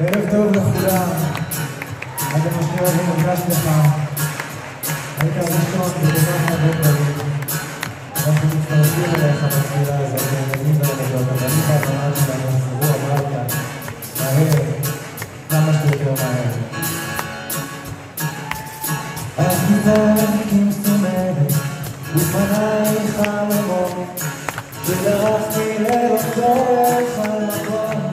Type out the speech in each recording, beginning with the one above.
ערב טוב לכולם, אתם משקיעות ומוגש לך, היית הראשון בכל כך הרבה דברים, אנחנו מצטרפים אליך בסביבה הזאת, הילדים והילדות, אני והבנה שלנו יחזרו הביתה, מהר, כמה שיותר מהר. הכיתה כמסומנת, ופנייך חממות, ודרכתי לרצות על מקום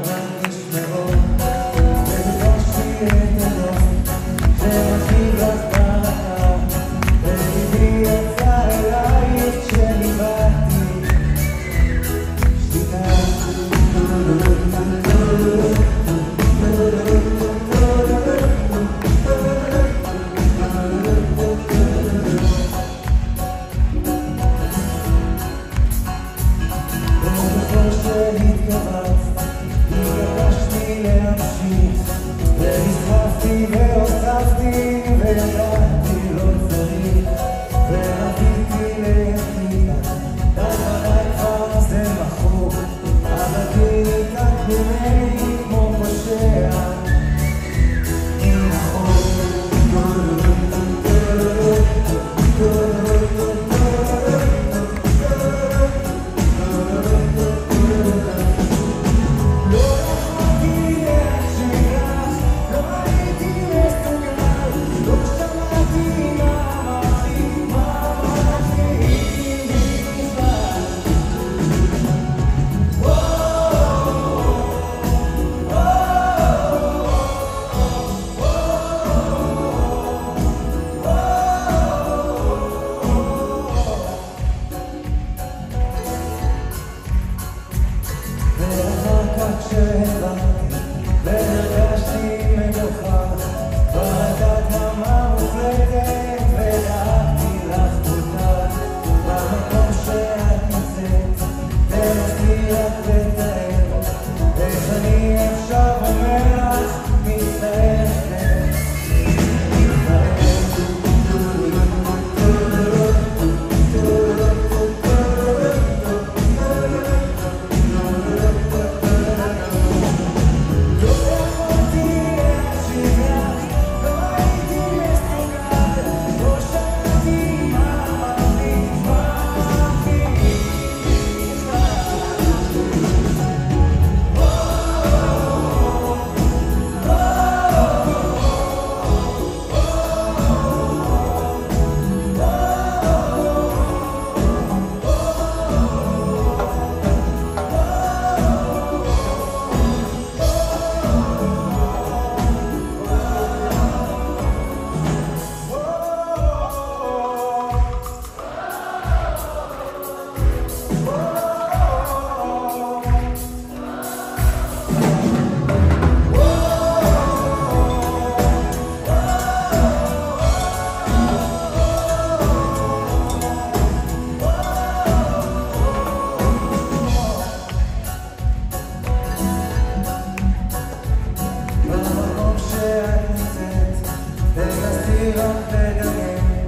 חזירות בגנים,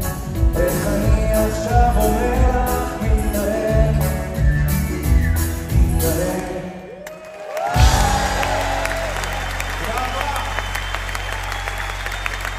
בחיים